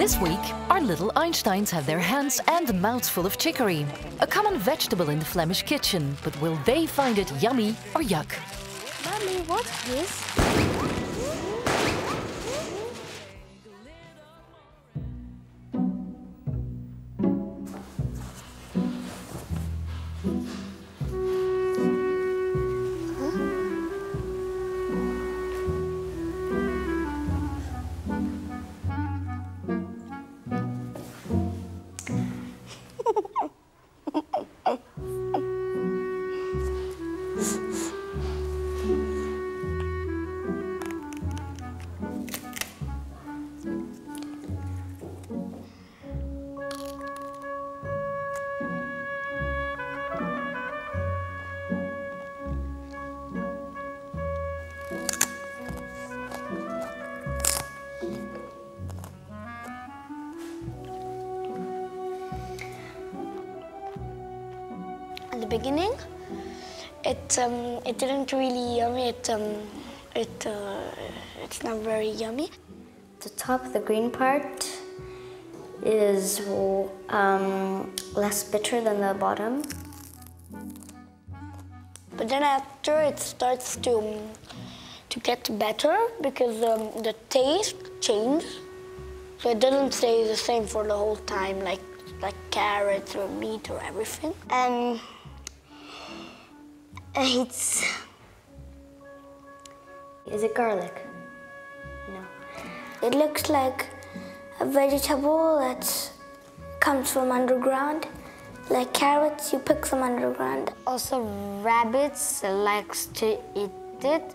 This week, our little Einsteins have their hands and mouths full of chicory, a common vegetable in the Flemish kitchen. But will they find it yummy or yuck? Mommy, what's this? Beginning, it um, it didn't really yummy. It um, it uh, it's not very yummy. The top, the green part, is um, less bitter than the bottom. But then after it starts to to get better because um, the taste changes. So it doesn't stay the same for the whole time, like like carrots or meat or everything. Um, it's. Is it garlic? No. It looks like a vegetable that comes from underground. Like carrots, you pick them underground. Also, rabbits likes to eat it.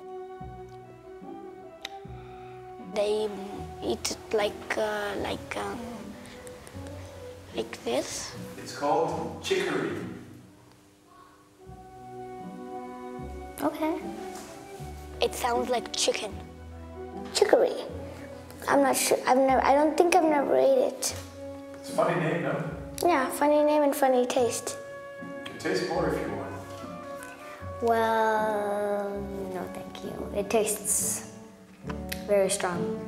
They eat it like uh, like um, like this. It's called chicory. Okay. It sounds like chicken. Chicory. I'm not sure. I've never. I don't think I've never ate it. It's a funny name, no? Yeah, funny name and funny taste. You can taste more if you want. Well, no, thank you. It tastes very strong.